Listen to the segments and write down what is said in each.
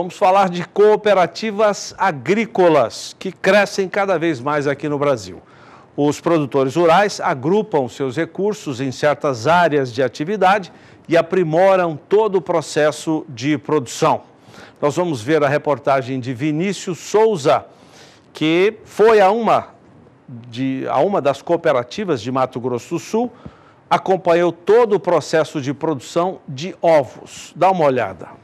Vamos falar de cooperativas agrícolas que crescem cada vez mais aqui no Brasil. Os produtores rurais agrupam seus recursos em certas áreas de atividade e aprimoram todo o processo de produção. Nós vamos ver a reportagem de Vinícius Souza, que foi a uma, de, a uma das cooperativas de Mato Grosso do Sul, acompanhou todo o processo de produção de ovos. Dá uma olhada.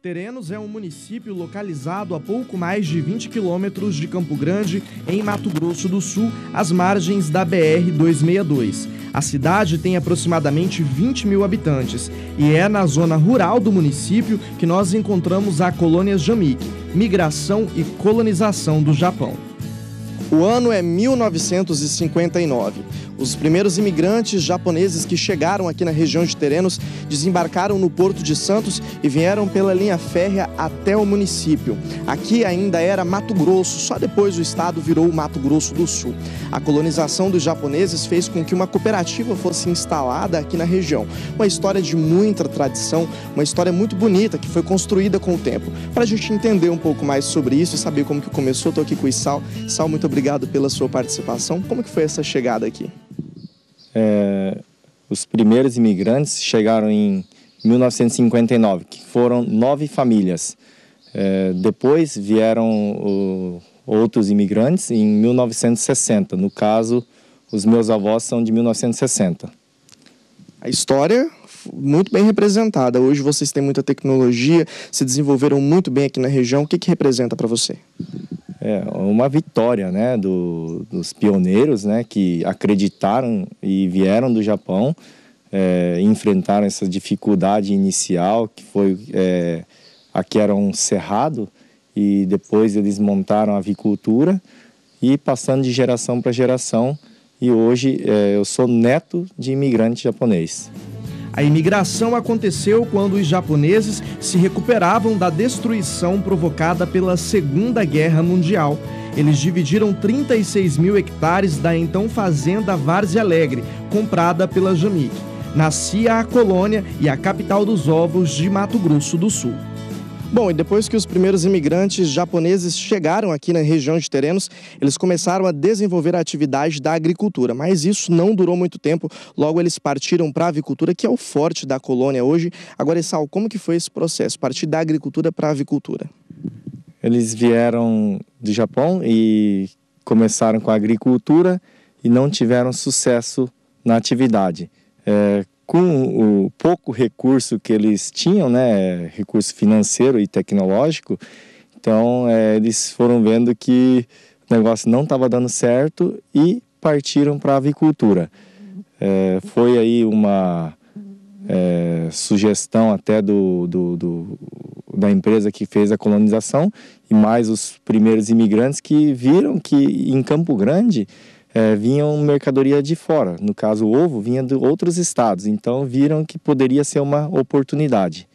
Terenos é um município localizado a pouco mais de 20 quilômetros de Campo Grande, em Mato Grosso do Sul, às margens da BR-262. A cidade tem aproximadamente 20 mil habitantes e é na zona rural do município que nós encontramos a colônia Jamik, migração e colonização do Japão. O ano é 1959. Os primeiros imigrantes japoneses que chegaram aqui na região de Terenos desembarcaram no Porto de Santos e vieram pela linha férrea até o município. Aqui ainda era Mato Grosso, só depois o estado virou Mato Grosso do Sul. A colonização dos japoneses fez com que uma cooperativa fosse instalada aqui na região. Uma história de muita tradição, uma história muito bonita que foi construída com o tempo. Para a gente entender um pouco mais sobre isso e saber como que começou, estou aqui com o Sal. Sal, muito obrigado pela sua participação. Como que foi essa chegada aqui? é, os primeiros imigrantes chegaram em 1959, que foram nove famílias. É, depois vieram o, outros imigrantes em 1960. No caso, os meus avós são de 1960. A história muito bem representada. Hoje vocês têm muita tecnologia, se desenvolveram muito bem aqui na região. O que, que representa para você? É uma vitória, né, do, dos pioneiros, né, que acreditaram e vieram do Japão, é, enfrentaram essa dificuldade inicial que foi é, aqui era um cerrado e depois eles montaram a avicultura e passando de geração para geração e hoje é, eu sou neto de imigrante japonês. A imigração aconteceu quando os japoneses se recuperavam da destruição provocada pela Segunda Guerra Mundial. Eles dividiram 36 mil hectares da então Fazenda Várzea Alegre, comprada pela Jamic. Nascia a colônia e a capital dos ovos de Mato Grosso do Sul. Bom, e depois que os primeiros imigrantes japoneses chegaram aqui na região de Terenos, eles começaram a desenvolver a atividade da agricultura, mas isso não durou muito tempo. Logo eles partiram para a avicultura, que é o forte da colônia hoje. Agora, Sal, como que foi esse processo, partir da agricultura para a avicultura? Eles vieram do Japão e começaram com a agricultura e não tiveram sucesso na atividade. É, com o pouco recurso que eles tinham, né, recurso financeiro e tecnológico, então é, eles foram vendo que o negócio não estava dando certo e partiram para a avicultura. É, foi aí uma é, sugestão até do, do, do, da empresa que fez a colonização e mais os primeiros imigrantes que viram que em Campo Grande é, vinham mercadoria de fora. No caso, o ovo vinha de outros estados. Então, viram que poderia ser uma oportunidade.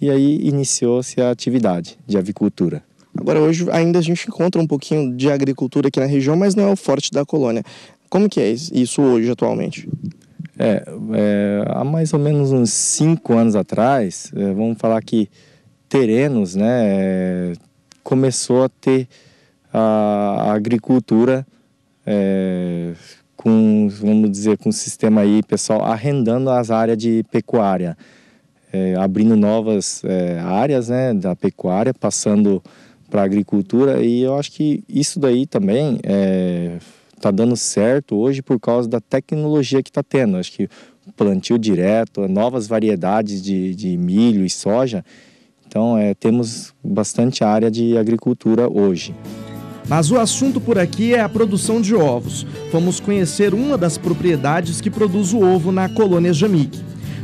E aí iniciou-se a atividade de avicultura. Agora, hoje ainda a gente encontra um pouquinho de agricultura aqui na região, mas não é o forte da colônia. Como que é isso hoje, atualmente? É, é há mais ou menos uns cinco anos atrás, é, vamos falar que Terenos, né, é, começou a ter a, a agricultura é, com, vamos dizer, com o sistema aí, pessoal arrendando as áreas de pecuária, é, abrindo novas é, áreas né, da pecuária, passando para a agricultura e eu acho que isso daí também está é, dando certo hoje por causa da tecnologia que está tendo. Acho que plantio direto, novas variedades de, de milho e soja. Então, é, temos bastante área de agricultura hoje. Mas o assunto por aqui é a produção de ovos. Vamos conhecer uma das propriedades que produz o ovo na colônia Jamik.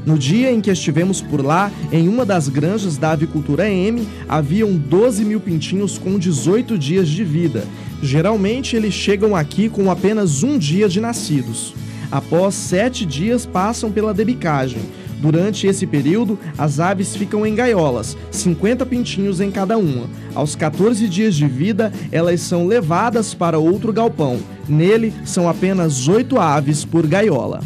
No dia em que estivemos por lá, em uma das granjas da avicultura M, haviam 12 mil pintinhos com 18 dias de vida. Geralmente eles chegam aqui com apenas um dia de nascidos. Após sete dias, passam pela debicagem. Durante esse período, as aves ficam em gaiolas, 50 pintinhos em cada uma. Aos 14 dias de vida, elas são levadas para outro galpão. Nele, são apenas 8 aves por gaiola.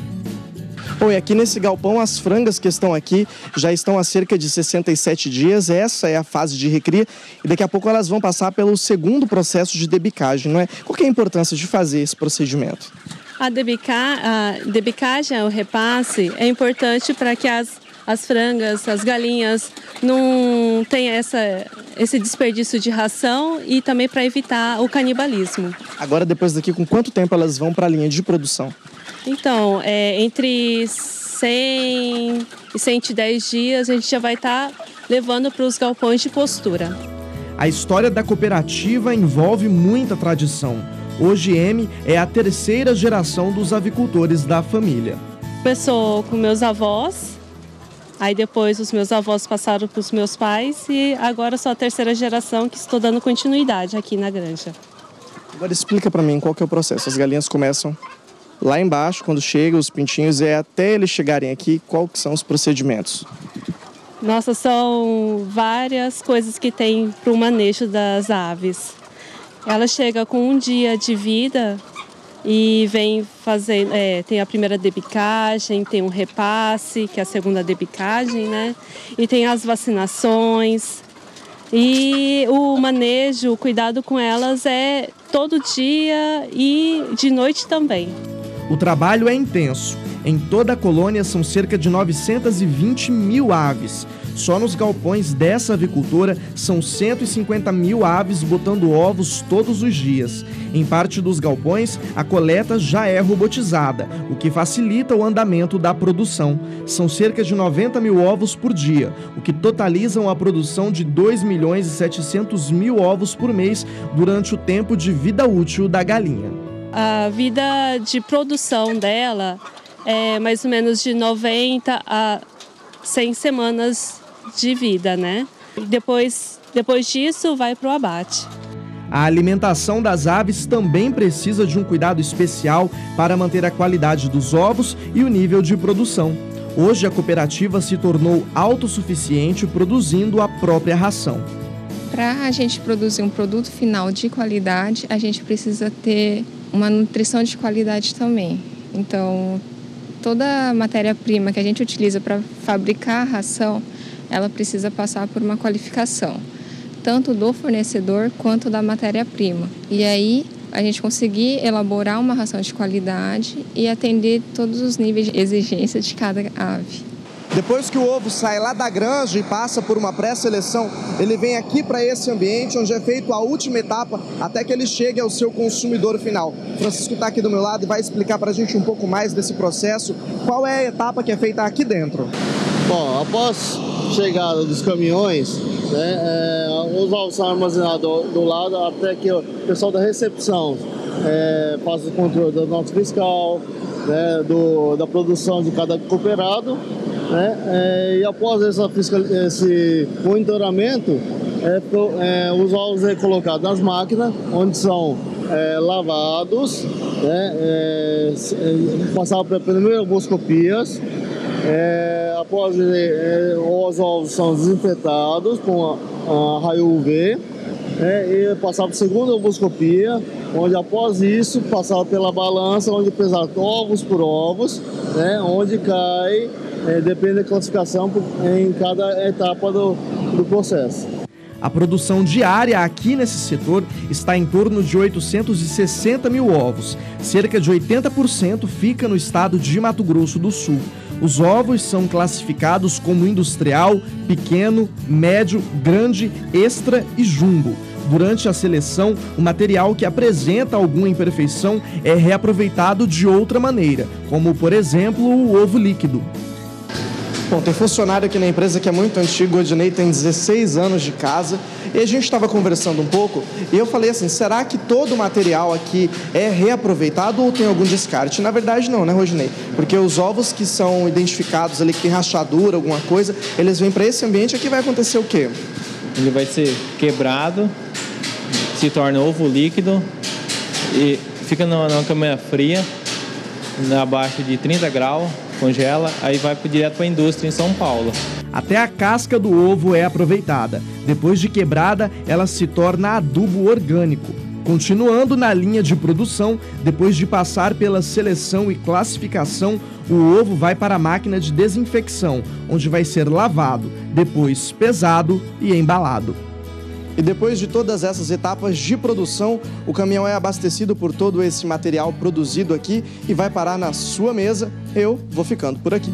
Bom, e aqui nesse galpão, as frangas que estão aqui já estão há cerca de 67 dias. Essa é a fase de recria e daqui a pouco elas vão passar pelo segundo processo de debicagem, não é? Qual é a importância de fazer esse procedimento? A, debica, a debicagem, o repasse, é importante para que as, as frangas, as galinhas não tenham essa, esse desperdício de ração e também para evitar o canibalismo. Agora, depois daqui, com quanto tempo elas vão para a linha de produção? Então, é, entre 100 e 110 dias a gente já vai estar tá levando para os galpões de postura. A história da cooperativa envolve muita tradição. Hoje, M é a terceira geração dos avicultores da família. Começou com meus avós, aí depois os meus avós passaram para os meus pais e agora sou a terceira geração que estou dando continuidade aqui na granja. Agora explica para mim qual que é o processo. As galinhas começam lá embaixo, quando chegam os pintinhos, é até eles chegarem aqui, qual que são os procedimentos? Nossa, são várias coisas que tem para o manejo das aves. Ela chega com um dia de vida e vem fazer, é, tem a primeira debicagem, tem um repasse, que é a segunda debicagem, né? E tem as vacinações. E o manejo, o cuidado com elas é todo dia e de noite também. O trabalho é intenso. Em toda a colônia são cerca de 920 mil aves. Só nos galpões dessa avicultora são 150 mil aves botando ovos todos os dias. Em parte dos galpões, a coleta já é robotizada, o que facilita o andamento da produção. São cerca de 90 mil ovos por dia, o que totalizam a produção de 2 milhões e 700 mil ovos por mês durante o tempo de vida útil da galinha. A vida de produção dela é mais ou menos de 90 a 100 semanas de vida, né? Depois, depois disso, vai para o abate. A alimentação das aves também precisa de um cuidado especial para manter a qualidade dos ovos e o nível de produção. Hoje, a cooperativa se tornou autossuficiente produzindo a própria ração. Para a gente produzir um produto final de qualidade, a gente precisa ter uma nutrição de qualidade também. Então, toda a matéria-prima que a gente utiliza para fabricar a ração, ela precisa passar por uma qualificação, tanto do fornecedor quanto da matéria-prima. E aí a gente conseguir elaborar uma ração de qualidade e atender todos os níveis de exigência de cada ave. Depois que o ovo sai lá da granja e passa por uma pré-seleção, ele vem aqui para esse ambiente onde é feita a última etapa até que ele chegue ao seu consumidor final. O Francisco está aqui do meu lado e vai explicar para a gente um pouco mais desse processo. Qual é a etapa que é feita aqui dentro? Bom, após chegada dos caminhões, né, é, os ovos são armazenados do, do, lado até que o pessoal da recepção é, faça o controle da nota fiscal, né, do, da produção de cada cooperado né? É, e após essa fiscal, esse monitoramento, é, é, os ovos é colocados nas máquinas, onde são é, lavados, né? é, é passados pela primeira boscopias. É, após é, os ovos são desinfetados com a, a raio UV é, e passar para a segunda ovoscopia, onde após isso passar pela balança, onde pesar ovos por ovos, né, onde cai é, depende da classificação em cada etapa do, do processo. A produção diária aqui nesse setor está em torno de 860 mil ovos. Cerca de 80% fica no estado de Mato Grosso do Sul. Os ovos são classificados como industrial, pequeno, médio, grande, extra e jumbo. Durante a seleção, o material que apresenta alguma imperfeição é reaproveitado de outra maneira, como por exemplo o ovo líquido. Bom, tem funcionário aqui na empresa que é muito antigo, o Odinei tem 16 anos de casa, e a gente estava conversando um pouco, e eu falei assim, será que todo o material aqui é reaproveitado ou tem algum descarte? Na verdade não, né, Rodinei? Porque os ovos que são identificados ali, que tem rachadura, alguma coisa, eles vêm para esse ambiente, aqui vai acontecer o quê? Ele vai ser quebrado, se torna ovo líquido, e fica numa, câmera fria, abaixo de 30 graus, congela, aí vai direto para a indústria em São Paulo. Até a casca do ovo é aproveitada. Depois de quebrada, ela se torna adubo orgânico. Continuando na linha de produção, depois de passar pela seleção e classificação, o ovo vai para a máquina de desinfecção, onde vai ser lavado, depois pesado e embalado. E depois de todas essas etapas de produção, o caminhão é abastecido por todo esse material produzido aqui e vai parar na sua mesa. Eu vou ficando por aqui.